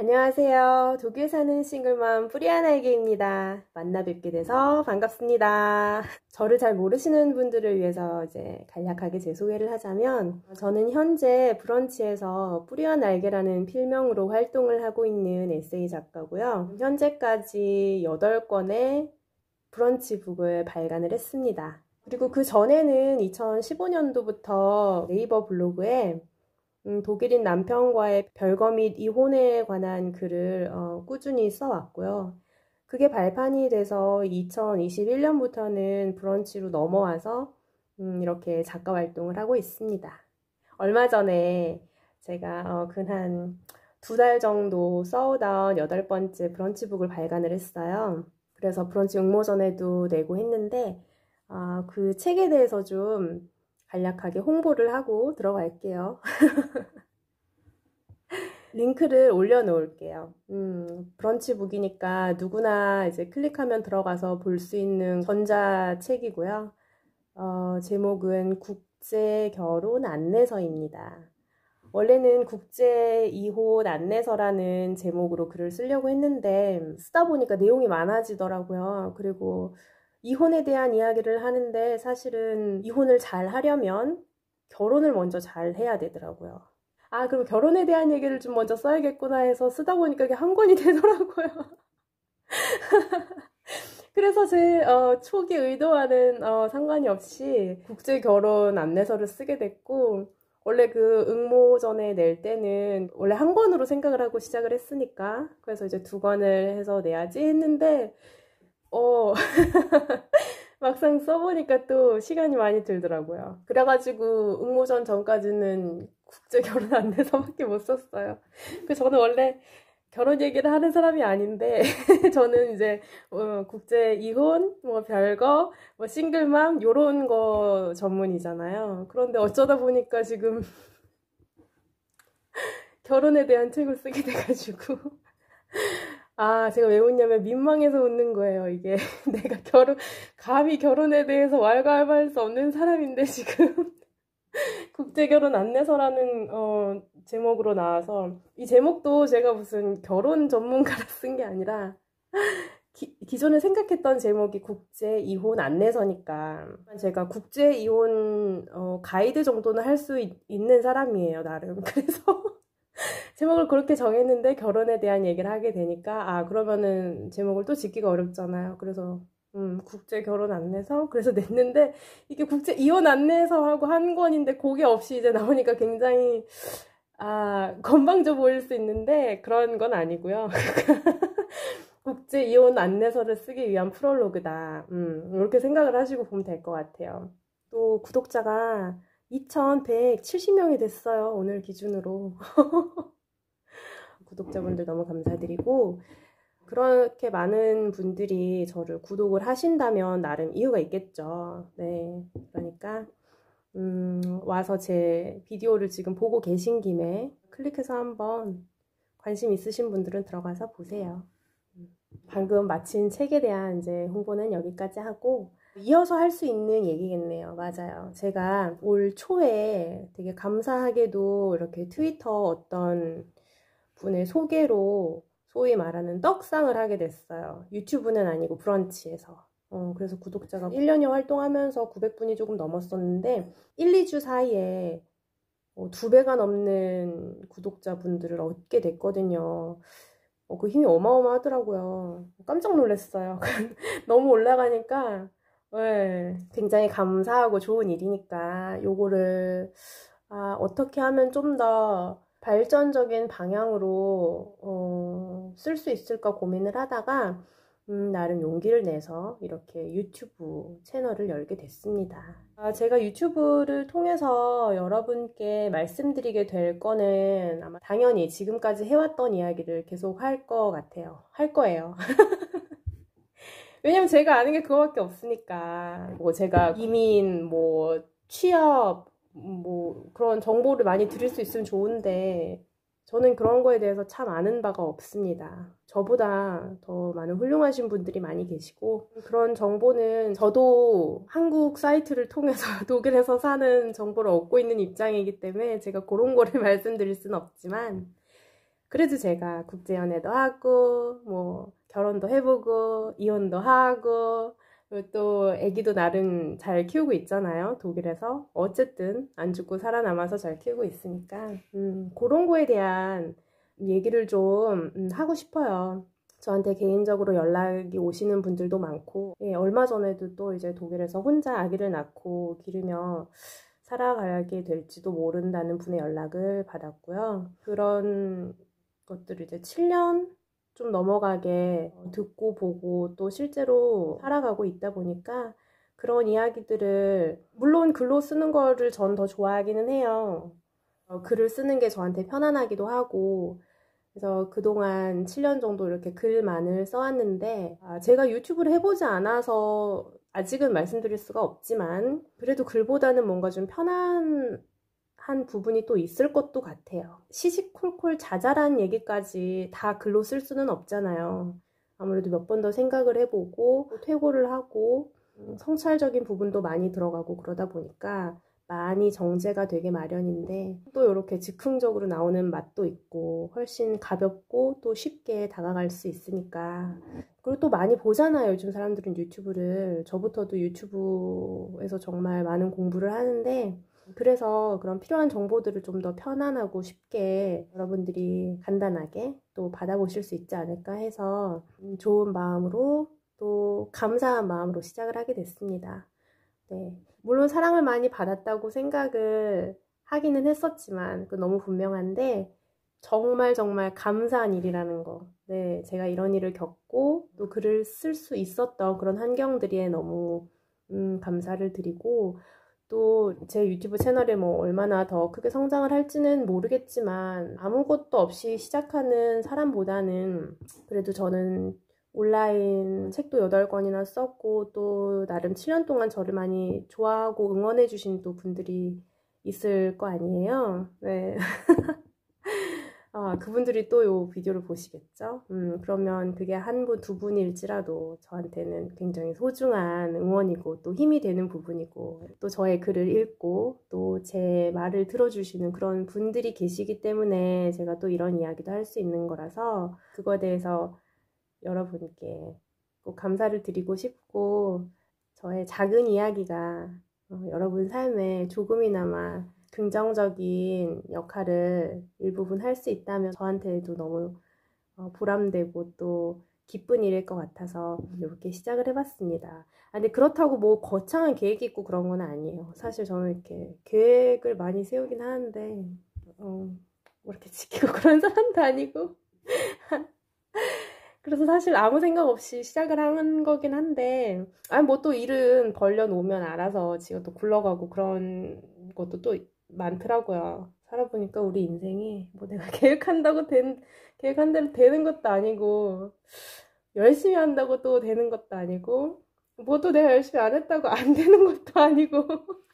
안녕하세요. 독일 사는 싱글맘 뿌리아나에게입니다. 만나 뵙게 돼서 반갑습니다. 저를 잘 모르시는 분들을 위해서 이제 간략하게 제 소개를 하자면 저는 현재 브런치에서 뿌리와 날개라는 필명으로 활동을 하고 있는 에세이 작가고요. 현재까지 8권의 브런치북을 발간을 했습니다. 그리고 그 전에는 2015년도부터 네이버 블로그에 음, 독일인 남편과의 별거 및 이혼에 관한 글을 어, 꾸준히 써왔고요. 그게 발판이 돼서 2021년부터는 브런치로 넘어와서 음, 이렇게 작가 활동을 하고 있습니다. 얼마 전에 제가 어, 근한 두 달 정도 써오던 여덟 번째 브런치북을 발간을 했어요. 그래서 브런치 응모전에도 내고 했는데 어, 그 책에 대해서 좀 간략하게 홍보를 하고 들어갈게요. 링크를 올려놓을게요. 음, 브런치북이니까 누구나 이제 클릭하면 들어가서 볼 수 있는 전자책이고요. 어, 제목은 국제 결혼 안내서입니다. 원래는 국제 이혼 안내서라는 제목으로 글을 쓰려고 했는데 쓰다 보니까 내용이 많아지더라고요. 그리고 이혼에 대한 이야기를 하는데 사실은 이혼을 잘 하려면 결혼을 먼저 잘 해야 되더라고요. 아, 그럼 결혼에 대한 얘기를 좀 먼저 써야겠구나 해서 쓰다 보니까 이게 한 권이 되더라고요. 그래서 제 어, 초기 의도와는 어, 상관이 없이 국제 결혼 안내서를 쓰게 됐고 원래 그 응모전에 낼 때는 원래 한 권으로 생각을 하고 시작을 했으니까 그래서 이제 두 권을 해서 내야지 했는데 어, 막상 써보니까 또 시간이 많이 들더라고요. 그래가지고 응모전 전까지는 국제 결혼 안내서밖에 못 썼어요. 그 저는 원래 결혼 얘기를 하는 사람이 아닌데 저는 이제 어, 국제 이혼, 뭐 별거, 뭐 싱글맘 요런 거 전문이잖아요. 그런데 어쩌다 보니까 지금 결혼에 대한 책을 쓰게 돼가지고 아, 제가 왜 웃냐면 민망해서 웃는 거예요, 이게. 내가 결혼, 감히 결혼에 대해서 왈가왈부할 수 없는 사람인데, 지금. 국제결혼 안내서라는, 어, 제목으로 나와서, 이 제목도 제가 무슨 결혼 전문가라 쓴 게 아니라, 기, 기존에 생각했던 제목이 국제 이혼 안내서니까, 제가 국제 이혼, 어, 가이드 정도는 할 수 있는 사람이에요, 나름. 그래서, 제목을 그렇게 정했는데 결혼에 대한 얘기를 하게 되니까 아 그러면은 제목을 또 짓기가 어렵잖아요. 그래서 음, 국제 결혼 안내서 그래서 냈는데 이게 국제 이혼 안내서 하고 한 권인데 그게 없이 이제 나오니까 굉장히 아 건방져 보일 수 있는데 그런 건 아니고요. 국제 이혼 안내서를 쓰기 위한 프롤로그다. 음, 이렇게 생각을 하시고 보면 될 것 같아요. 또 구독자가 2170명이 됐어요. 오늘 기준으로. 구독자분들 너무 감사드리고 그렇게 많은 분들이 저를 구독을 하신다면 나름 이유가 있겠죠. 네. 그러니까 음, 와서 제 비디오를 지금 보고 계신 김에 클릭해서 한번 관심 있으신 분들은 들어가서 보세요. 방금 마친 책에 대한 이제 홍보는 여기까지 하고 이어서 할 수 있는 얘기겠네요. 맞아요. 제가 올 초에 되게 감사하게도 이렇게 트위터 어떤 분의 소개로 소위 말하는 떡상을 하게 됐어요. 유튜브는 아니고 브런치에서. 어, 그래서 구독자가 1년여 활동하면서 900분이 조금 넘었었는데 1, 2주 사이에 어, 두 배가 넘는 구독자분들을 얻게 됐거든요. 어, 그 힘이 어마어마하더라고요. 깜짝 놀랐어요. 너무 올라가니까 네, 굉장히 감사하고 좋은 일이니까 요거를 아, 어떻게 하면 좀 더 발전적인 방향으로 어, 쓸 수 있을까 고민을 하다가 음, 나름 용기를 내서 이렇게 유튜브 채널을 열게 됐습니다. 아, 제가 유튜브를 통해서 여러분께 말씀드리게 될 거는 아마 당연히 지금까지 해왔던 이야기를 계속 할 것 같아요. 할 거예요. 왜냐면 제가 아는 게 그거밖에 없으니까. 뭐 제가 이민, 뭐 취업, 뭐 그런 정보를 많이 드릴 수 있으면 좋은데 저는 그런 거에 대해서 참 아는 바가 없습니다. 저보다 더 많은 훌륭하신 분들이 많이 계시고 그런 정보는 저도 한국 사이트를 통해서 독일에서 사는 정보를 얻고 있는 입장이기 때문에 제가 그런 거를 말씀드릴 수는 없지만 그래도 제가 국제연애도 하고, 뭐, 결혼도 해보고, 이혼도 하고, 또 아기도 나름 잘 키우고 있잖아요. 독일에서. 어쨌든 안 죽고 살아남아서 잘 키우고 있으니까. 음, 그런 거에 대한 얘기를 좀 음, 하고 싶어요. 저한테 개인적으로 연락이 오시는 분들도 많고, 예, 얼마 전에도 또 이제 독일에서 혼자 아기를 낳고 기르며 살아가게 될지도 모른다는 분의 연락을 받았고요. 그런 것들을 이제 7년 좀 넘어가게 듣고 보고 또 실제로 살아가고 있다 보니까 그런 이야기들을 물론 글로 쓰는 거를 전 더 좋아하기는 해요. 어, 글을 쓰는 게 저한테 편안하기도 하고 그래서 그동안 7년 정도 이렇게 글만을 써왔는데 아, 제가 유튜브를 해보지 않아서 아직은 말씀드릴 수가 없지만 그래도 글보다는 뭔가 좀 편한 한 부분이 또 있을 것도 같아요. 시시콜콜 자잘한 얘기까지 다 글로 쓸 수는 없잖아요. 아무래도 몇 번 더 생각을 해보고 퇴고를 하고 음, 성찰적인 부분도 많이 들어가고 그러다 보니까 많이 정제가 되게 마련인데 또 이렇게 즉흥적으로 나오는 맛도 있고 훨씬 가볍고 또 쉽게 다가갈 수 있으니까 그리고 또 많이 보잖아요 요즘 사람들은 유튜브를 저부터도 유튜브에서 정말 많은 공부를 하는데 그래서 그런 필요한 정보들을 좀 더 편안하고 쉽게 여러분들이 간단하게 또 받아보실 수 있지 않을까 해서 좋은 마음으로 또 감사한 마음으로 시작을 하게 됐습니다. 네. 물론 사랑을 많이 받았다고 생각을 하기는 했었지만 그 너무 분명한데 정말 정말 감사한 일이라는 거. 네, 제가 이런 일을 겪고 또 글을 쓸 수 있었던 그런 환경들이 너무 음, 감사를 드리고 또 제 유튜브 채널에 뭐 얼마나 더 크게 성장을 할지는 모르겠지만 아무것도 없이 시작하는 사람보다는 그래도 저는 온라인 책도 8권이나 썼고 또 나름 7년 동안 저를 많이 좋아하고 응원해 주신 또 분들이 있을 거 아니에요. 네. 아, 그분들이 또요 비디오를 보시겠죠? 음, 그러면 그게 한 분, 두 분일지라도 저한테는 굉장히 소중한 응원이고 또 힘이 되는 부분이고 또 저의 글을 읽고 또 제 말을 들어주시는 그런 분들이 계시기 때문에 제가 또 이런 이야기도 할 수 있는 거라서 그거에 대해서 여러분께 꼭 감사를 드리고 싶고 저의 작은 이야기가 어, 여러분 삶에 조금이나마 긍정적인 역할을 일부분 할 수 있다면 저한테도 너무 어, 보람되고 또 기쁜 일일 것 같아서 이렇게 시작을 해봤습니다. 아, 근데 그렇다고 뭐 거창한 계획이 있고 그런 건 아니에요. 사실 저는 이렇게 계획을 많이 세우긴 하는데, 어, 뭐 이렇게 지키고 그런 사람도 아니고. 그래서 사실 아무 생각 없이 시작을 한 거긴 한데, 아니, 뭐 또 일은 벌려놓으면 알아서 지가 또 굴러가고 그런 것도 또 많더라고요. 살아보니까 우리 인생이 뭐 내가 계획한다고 된, 계획한 대로 되는 것도 아니고, 열심히 한다고 또 되는 것도 아니고, 뭐 또 내가 열심히 안 했다고 안 되는 것도 아니고,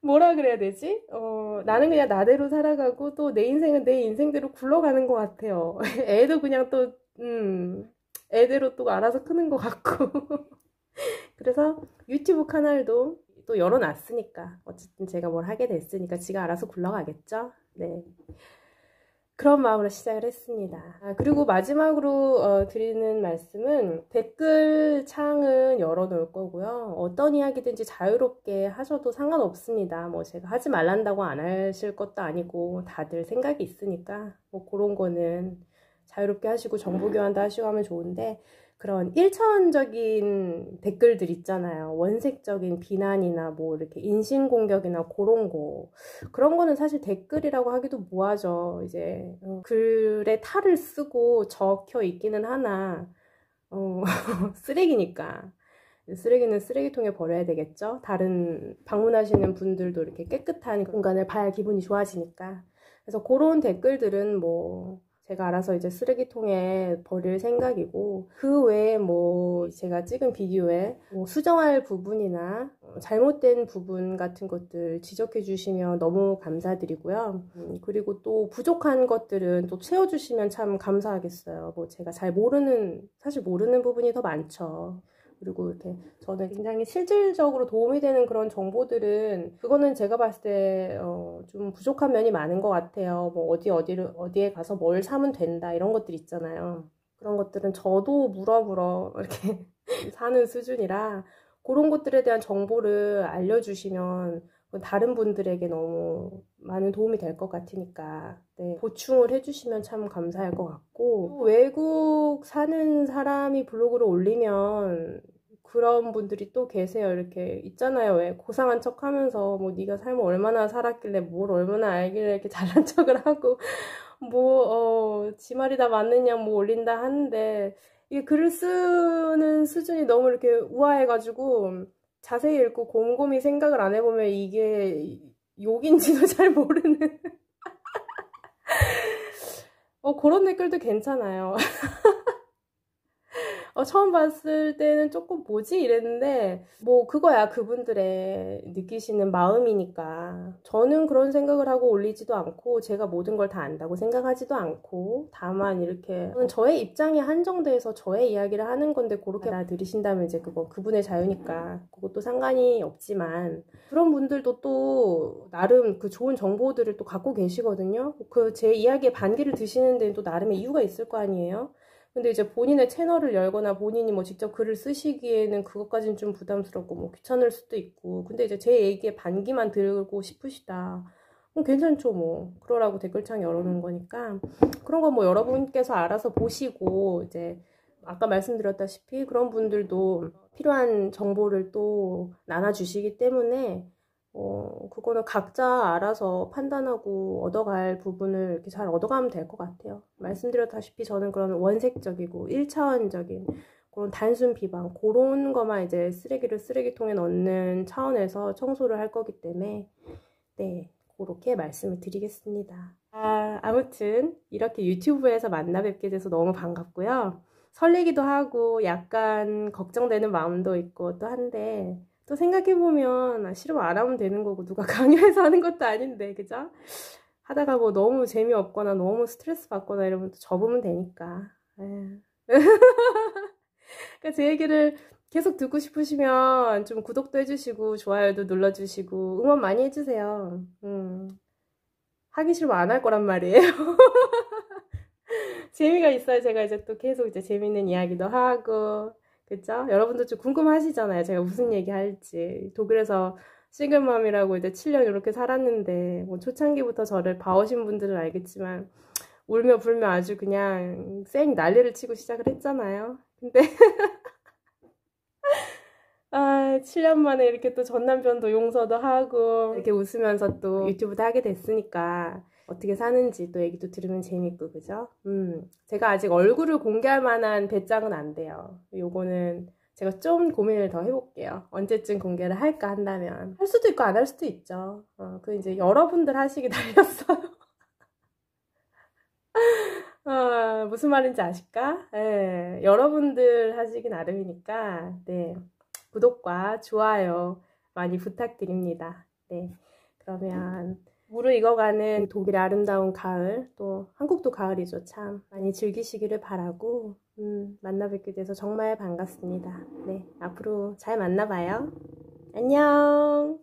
뭐라 그래야 되지? 어, 나는 그냥 나대로 살아가고 또 내 인생은 내 인생대로 굴러가는 것 같아요. 애도 그냥 또, 음, 애대로 또 알아서 크는 것 같고. 그래서 유튜브 채널도 또 열어놨으니까 어쨌든 제가 뭘 하게 됐으니까 지가 알아서 굴러가겠죠. 네. 그런 마음으로 시작을 했습니다. 아, 그리고 마지막으로 어, 드리는 말씀은 댓글 창은 열어놓을 거고요. 어떤 이야기든지 자유롭게 하셔도 상관없습니다. 뭐 제가 하지 말란다고 안 하실 것도 아니고 다들 생각이 있으니까 뭐 그런 거는 자유롭게 하시고 정보 교환도 하시고 하면 좋은데 그런 1차원적인 댓글들 있잖아요. 원색적인 비난이나 뭐 이렇게 인신공격이나 그런 거. 그런 거는 사실 댓글이라고 하기도 뭐하죠. 이제 어, 글에 탈을 쓰고 적혀 있기는 하나, 어, 쓰레기니까. 쓰레기는 쓰레기통에 버려야 되겠죠. 다른 방문하시는 분들도 이렇게 깨끗한 공간을 봐야 기분이 좋아지니까. 그래서 그런 댓글들은 뭐, 제가 알아서 이제 쓰레기통에 버릴 생각이고 그 외에 뭐 제가 찍은 비디오에 뭐 수정할 부분이나 잘못된 부분 같은 것들 지적해 주시면 너무 감사드리고요. 음, 그리고 또 부족한 것들은 또 채워 주시면 참 감사하겠어요. 뭐 제가 잘 모르는 사실 모르는 부분이 더 많죠. 그리고 이렇게 저는 굉장히 실질적으로 도움이 되는 그런 정보들은 그거는 제가 봤을 때좀 어 부족한 면이 많은 것 같아요. 뭐 어디 어디를 어디에 가서 뭘 사면 된다 이런 것들 있잖아요. 그런 것들은 저도 물어물어 이렇게 사는 수준이라 그런 것들에 대한 정보를 알려주시면 다른 분들에게 너무 많은 도움이 될 것 같으니까 네, 보충을 해주시면 참 감사할 것 같고 외국 사는 사람이 블로그를 올리면 그런 분들이 또 계세요. 이렇게 있잖아요. 왜 고상한 척 하면서 뭐 네가 삶을 얼마나 살았길래 뭘 얼마나 알길래 이렇게 잘난 척을 하고 뭐 어 지 말이 다 맞느냐 뭐 올린다 하는데 이게 글을 쓰는 수준이 너무 이렇게 우아해가지고 자세히 읽고 곰곰이 생각을 안 해보면 이게 욕인지도 잘 모르는 어 그런 댓글도 괜찮아요 어, 처음 봤을 때는 조금 뭐지? 이랬는데 뭐 그거야 그분들의 느끼시는 마음이니까. 저는 그런 생각을 하고 올리지도 않고 제가 모든 걸 다 안다고 생각하지도 않고 다만 이렇게 저의 입장이 한정돼서 저의 이야기를 하는 건데 그렇게 나 들으신다면 이제 그거 그분의 자유니까 그것도 상관이 없지만 그런 분들도 또 나름 그 좋은 정보들을 또 갖고 계시거든요. 그 제 이야기의 반기를 드시는 데는 또 나름의 이유가 있을 거 아니에요 근데 이제 본인의 채널을 열거나 본인이 뭐 직접 글을 쓰시기에는 그것까지는 좀 부담스럽고 뭐 귀찮을 수도 있고 근데 이제 제 얘기에 반기만 들고 싶으시다. 뭐 괜찮죠 뭐. 그러라고 댓글창 열어놓은 거니까. 그런 거 뭐 여러분께서 알아서 보시고 이제 아까 말씀드렸다시피 그런 분들도 필요한 정보를 또 나눠주시기 때문에 어, 그거는 각자 알아서 판단하고 얻어갈 부분을 이렇게 잘 얻어가면 될 것 같아요. 말씀드렸다시피 저는 그런 원색적이고 1차원적인 그런 단순 비방, 그런 거만 이제 쓰레기를 쓰레기통에 넣는 차원에서 청소를 할 거기 때문에, 네, 그렇게 말씀을 드리겠습니다. 아, 아무튼, 이렇게 유튜브에서 만나 뵙게 돼서 너무 반갑고요. 설레기도 하고, 약간 걱정되는 마음도 있고 또 한데, 또 생각해보면 아, 싫으면 안 하면 되는 거고 누가 강요해서 하는 것도 아닌데 그죠? 하다가 뭐 너무 재미없거나 너무 스트레스 받거나 이러면 또 접으면 되니까 그러니까 제 얘기를 계속 듣고 싶으시면 좀 구독도 해주시고 좋아요도 눌러주시고 응원 많이 해주세요 음. 하기 싫으면 안 할 거란 말이에요 재미가 있어요 제가 이제 또 계속 이제 재밌는 이야기도 하고 그죠? 여러분도 좀 궁금하시잖아요. 제가 무슨 얘기 할지. 독일에서 싱글맘이라고 이제 7년 이렇게 살았는데, 뭐 초창기부터 저를 봐오신 분들은 알겠지만, 울며 불며 아주 그냥 쌩 난리를 치고 시작을 했잖아요. 근데, 아, 7년 만에 이렇게 또 전남편도 용서도 하고, 이렇게 웃으면서 또 유튜브도 하게 됐으니까, 어떻게 사는지 또 얘기도 들으면 재밌고 그죠? 음, 제가 아직 얼굴을 공개할 만한 배짱은 안 돼요. 요거는 제가 좀 고민을 더 해볼게요. 언제쯤 공개를 할까 한다면 할 수도 있고 안 할 수도 있죠. 어, 그 이제 여러분들 하시기 달렸어요. 어, 무슨 말인지 아실까? 네, 여러분들 하시기 나름이니까 네, 구독과 좋아요 많이 부탁드립니다. 네, 그러면 무르익어가는 독일의 아름다운 가을, 또 한국도 가을이죠. 참 많이 즐기시기를 바라고 음, 만나 뵙게 돼서 정말 반갑습니다. 네, 앞으로 잘 만나봐요. 안녕!